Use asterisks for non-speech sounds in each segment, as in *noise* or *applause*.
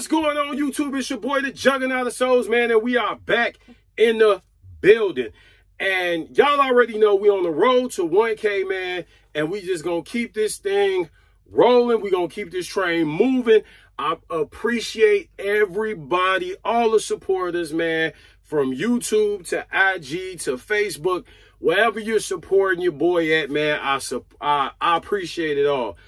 What's going on, YouTube? It's your boy, the Juggernaut of Soles, man, and we are back in the building. And y'all already know we on the road to 1K, man, and we just gonna keep this thing rolling. we gonna keep this train moving. I appreciate everybody, all the supporters, man, from YouTube to IG to Facebook, wherever you're supporting your boy at, man, I, I, I appreciate it all.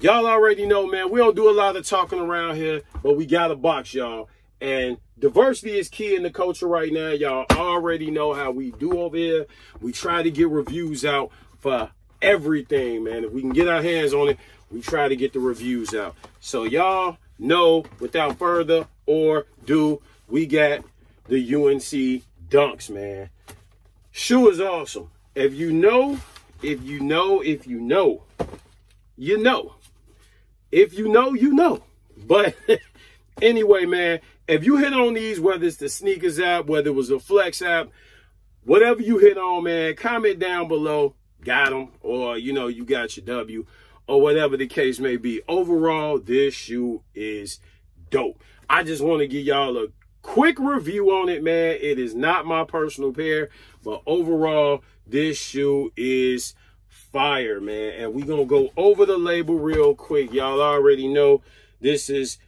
Y'all already know, man, we don't do a lot of talking around here, but we got a box, y'all. And diversity is key in the culture right now. Y'all already know how we do over here. We try to get reviews out for everything, man. If we can get our hands on it, we try to get the reviews out. So y'all know, without further or do, we got the UNC Dunks, man. Shoe is awesome. If you know, if you know, if you know, you know. If you know, you know. But *laughs* anyway, man, if you hit on these, whether it's the SNKRS app, whether it was a flex app, whatever you hit on, man, comment down below. Got them, or you know, you got your W, or whatever the case may be. Overall, this shoe is dope. I just want to give y'all a quick review on it, man. It is not my personal pair, but overall, this shoe is fire, man. And we going to go over the label real quick. Y'all already know this is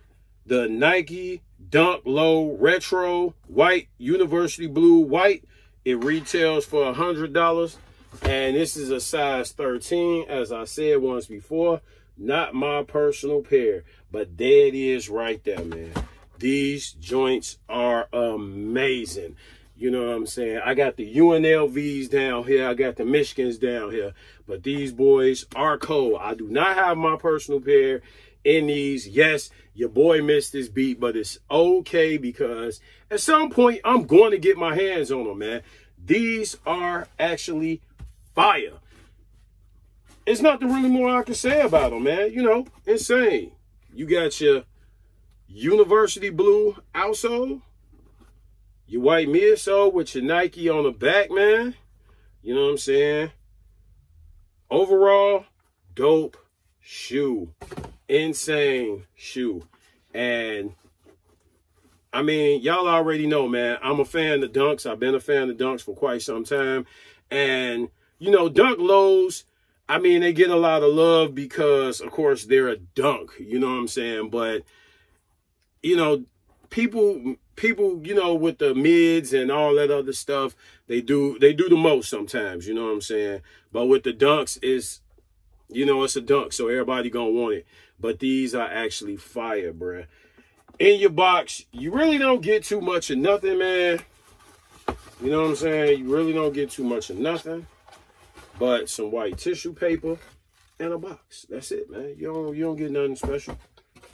the Nike Dunk Low Retro White University Blue White. It retails for a $100. And this is a size 13, as I said once before. Not my personal pair, but there it is right there, man. These joints are amazing. You know what I'm saying? I got the UNLVs down here. I got the Michigans down here. But these boys are cold. I do not have my personal pair in these. Yes, your boy missed this beat, but it's okay because at some point I'm going to get my hands on them, man. These are actually fire. It's nothing really more I can say about them, man. You know, insane. You got your University Blue outsole your white midsole with your Nike on the back, man. You know what I'm saying? Overall, dope shoe. Insane shoe. And I mean, y'all already know, man. I'm a fan of Dunks. I've been a fan of Dunks for quite some time. And, you know, Dunk Lows, I mean, they get a lot of love because, of course, they're a dunk. You know what I'm saying? But, you know, people people, you know, with the mids and all that other stuff, they do they do the most sometimes, you know what I'm saying? But with the dunks, is you know, it's a dunk, so everybody gonna want it. But these are actually fire, bruh. In your box, you really don't get too much of nothing, man. You know what I'm saying? You really don't get too much of nothing. But some white tissue paper and a box. That's it, man. You don't you don't get nothing special.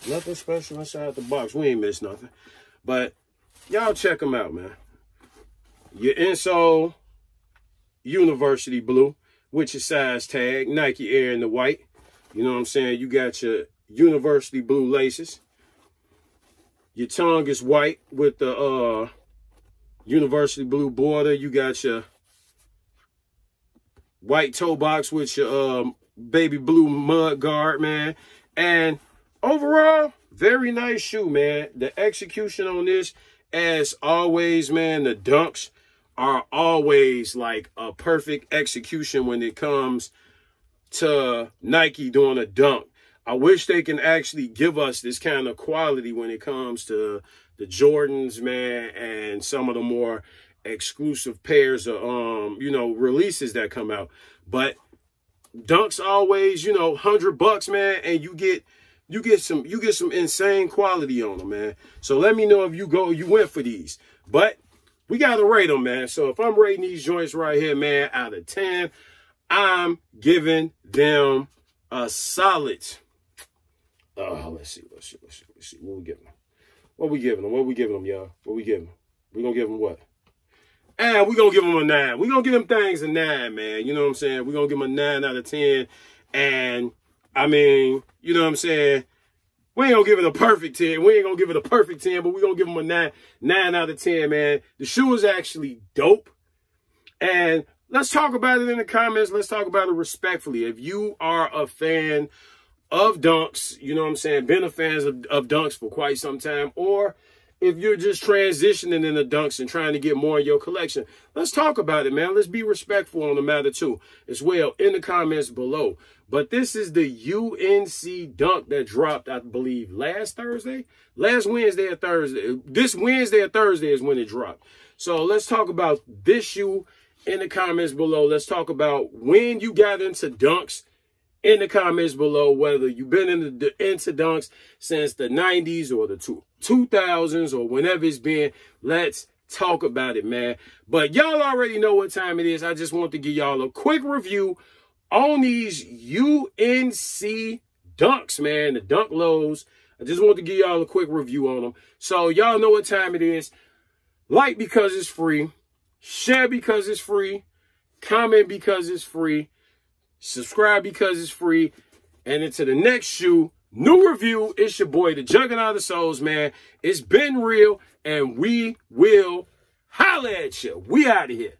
Nothing special inside the box. We ain't missed nothing. But y'all check them out, man. Your insole, University Blue, with your size tag, Nike Air in the white. You know what I'm saying? You got your University Blue laces. Your tongue is white with the uh, University Blue border. You got your white toe box with your um, baby blue mud guard, man. And overall, very nice shoe, man. The execution on this as always, man, the dunks are always like a perfect execution when it comes to Nike doing a dunk. I wish they can actually give us this kind of quality when it comes to the Jordans, man, and some of the more exclusive pairs of, um, you know, releases that come out. But dunks always, you know, 100 bucks, man, and you get you get some you get some insane quality on them, man. So let me know if you go you went for these. But we gotta rate them, man. So if I'm rating these joints right here, man, out of 10, I'm giving them a solid. Oh, let's see, let's see, let's see, let's see. What we giving them? What we giving them? What we giving them, y'all? What we giving them? We gonna give them what? And we gonna give them a nine. We gonna give them things a nine, man. You know what I'm saying? We gonna give them a nine out of ten. And I mean, you know what I'm saying? We ain't gonna give it a perfect 10. We ain't gonna give it a perfect 10, but we gonna give them a 9, 9 out of 10, man. The shoe is actually dope. And let's talk about it in the comments. Let's talk about it respectfully. If you are a fan of dunks, you know what I'm saying, been a fan of, of dunks for quite some time, or if you're just transitioning in the dunks and trying to get more in your collection, let's talk about it, man. Let's be respectful on the matter too, as well, in the comments below. But this is the UNC dunk that dropped, I believe, last Thursday, last Wednesday or Thursday. This Wednesday or Thursday is when it dropped. So let's talk about this shoe in the comments below. Let's talk about when you got into dunks in the comments below whether you've been in the, into dunks since the 90s or the two, 2000s or whenever it's been. Let's talk about it, man. But y'all already know what time it is. I just want to give y'all a quick review on these UNC dunks, man, the dunk lows. I just want to give y'all a quick review on them. So y'all know what time it is. Like because it's free. Share because it's free. Comment because it's free. Subscribe because it's free. And into the next shoe, new review. It's your boy, the Juggernaut of Soles, man. It's been real, and we will holla at you. We out of here.